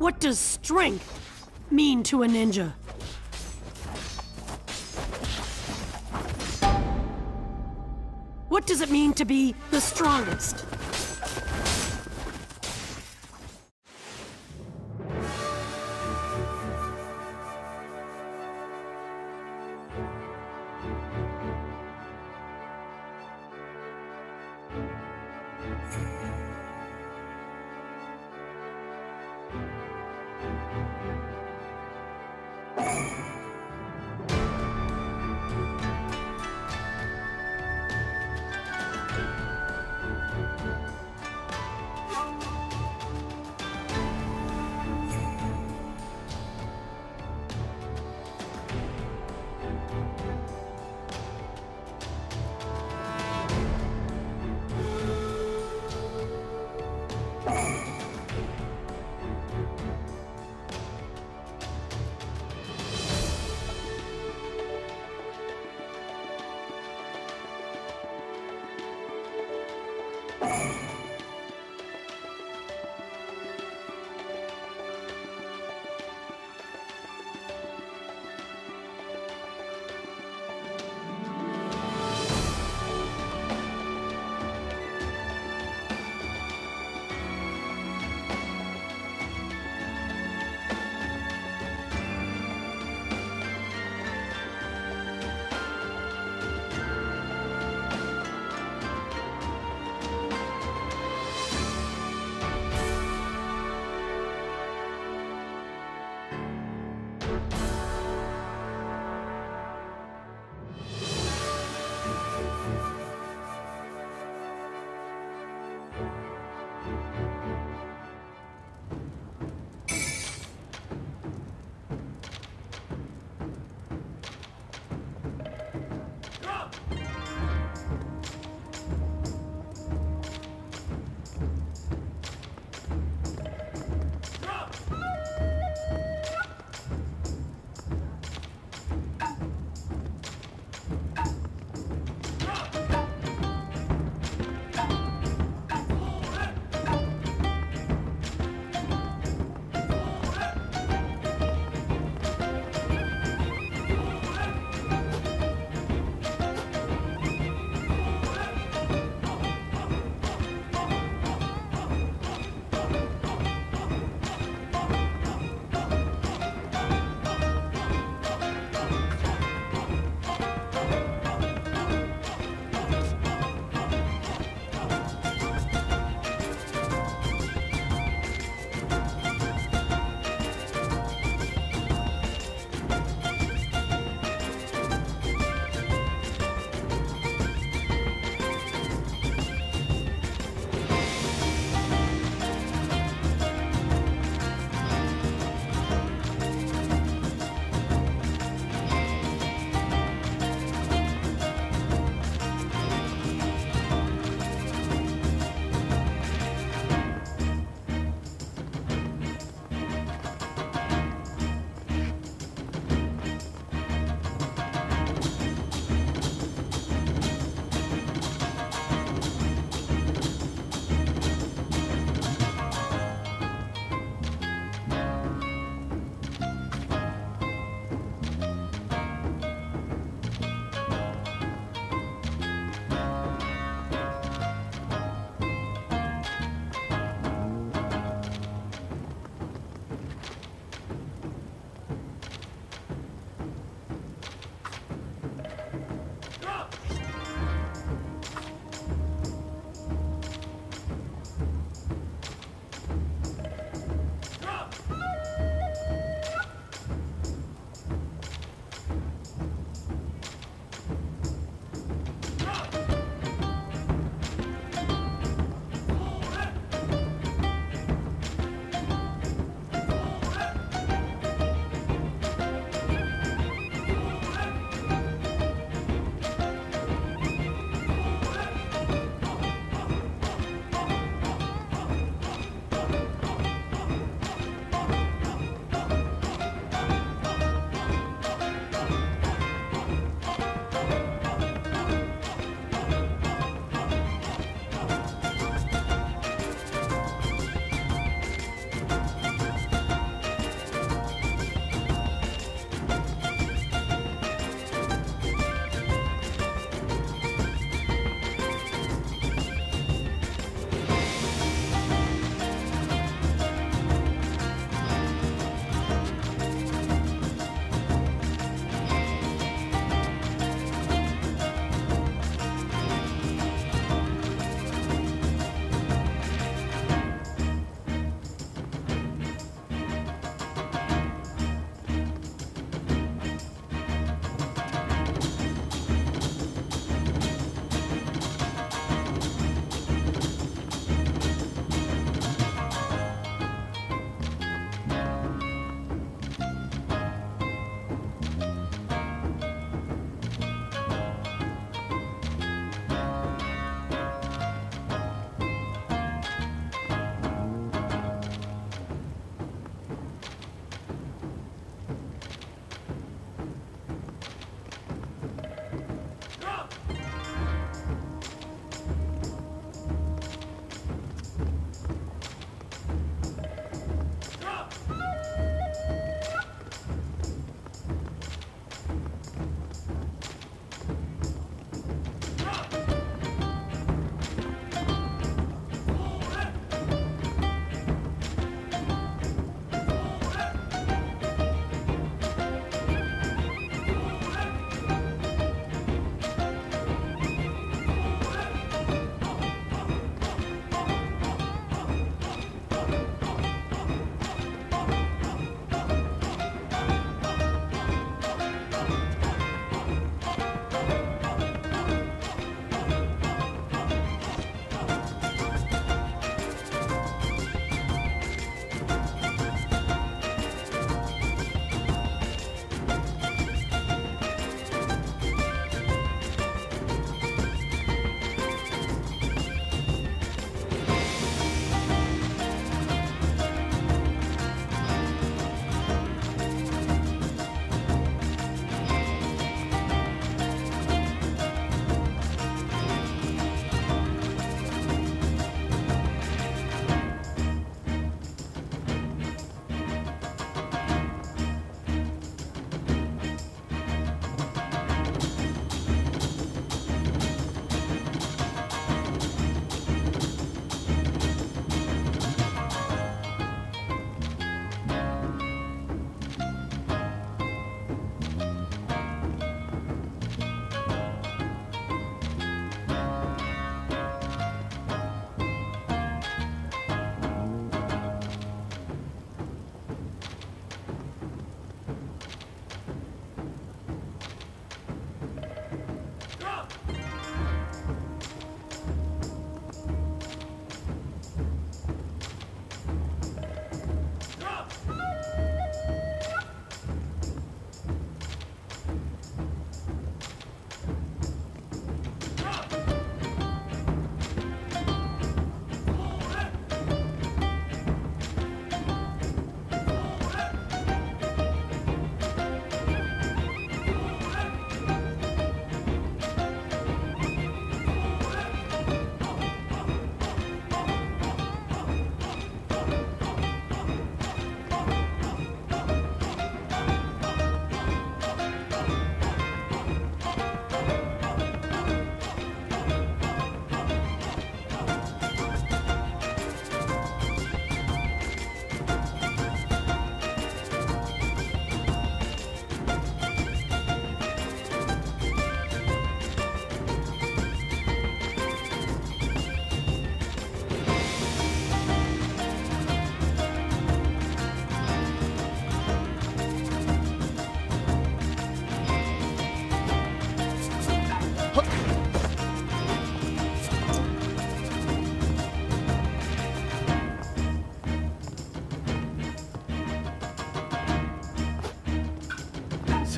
What does strength mean to a ninja? What does it mean to be the strongest?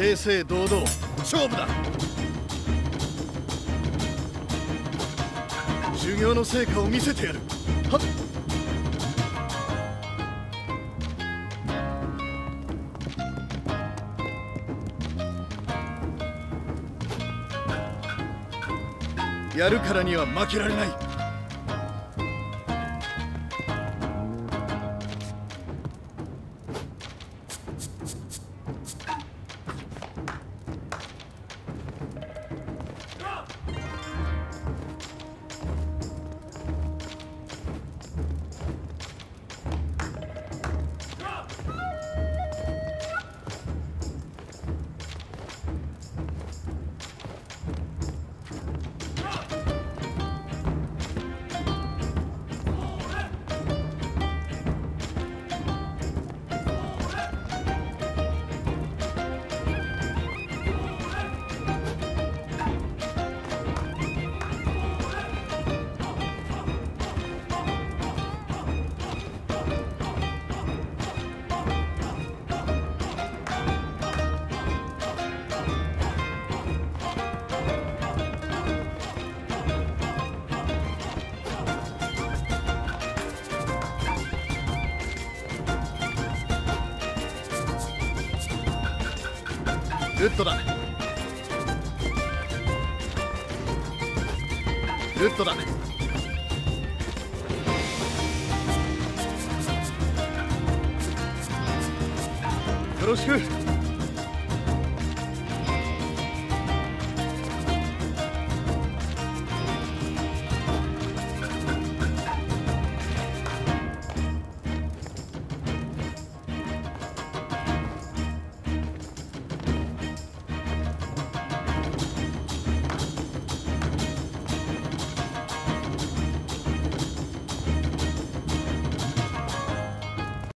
正々堂々勝負だ。修行の成果を見せてやる。はっ。やるからには負けられない。ッドだ。ウッドだよろしく。